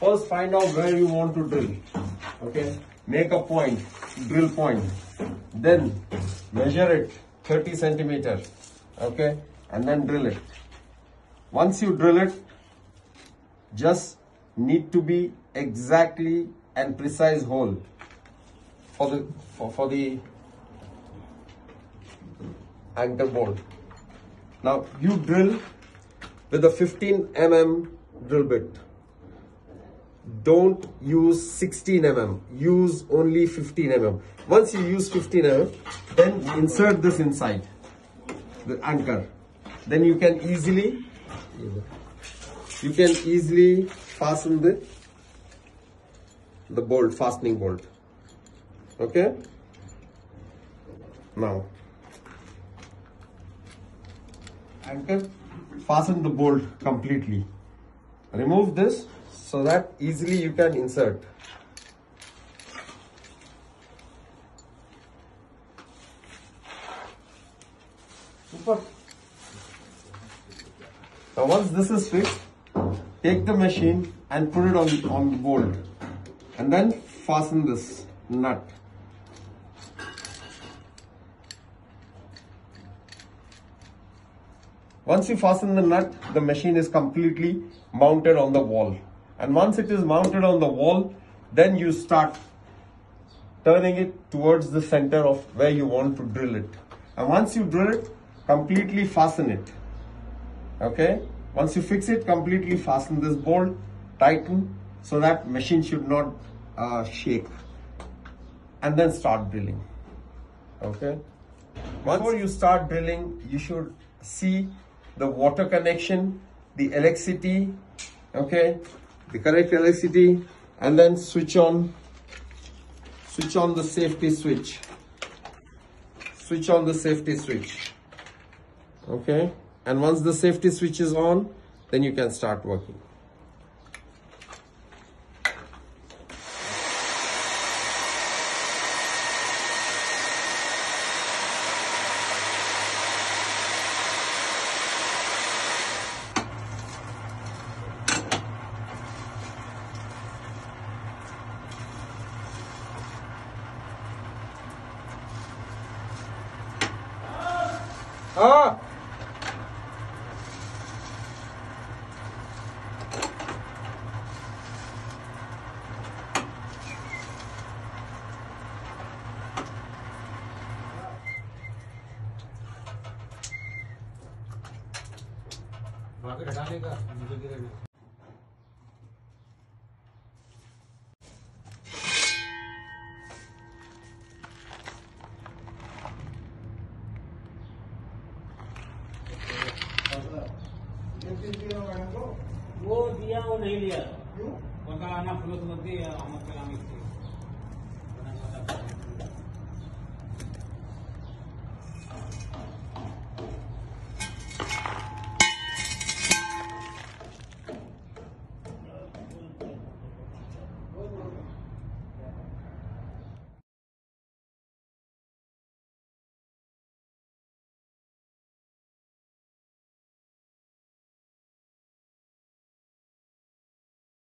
First find out where you want to drill. Okay. Make a point, drill point. Then measure it 30 centimeter. Okay. And then drill it. Once you drill it, just need to be exactly and precise hole for the for, for the anchor bolt. Now you drill with a 15 mm drill bit. Don't use 16 mm. Use only 15 mm. Once you use 15 mm, then insert this inside the anchor. Then you can easily you can easily fasten the the bolt fastening bolt okay now anchor fasten the bolt completely remove this so that easily you can insert super now once this is fixed take the machine and put it on, on the bolt and then fasten this nut. Once you fasten the nut, the machine is completely mounted on the wall. And once it is mounted on the wall, then you start turning it towards the center of where you want to drill it. And once you drill it, completely fasten it. Okay? Once you fix it, completely fasten this bolt, tighten so that machine should not uh, shake. And then start drilling. Okay? Before you start drilling, you should see the water connection, the electricity, okay, the correct electricity, and then switch on, switch on the safety switch. Switch on the safety switch. Okay? And once the safety switch is on, then you can start working. 어? 아! 막을 하니까 문제기를 वो दिया वो नहीं लिया क्यों उनका आना full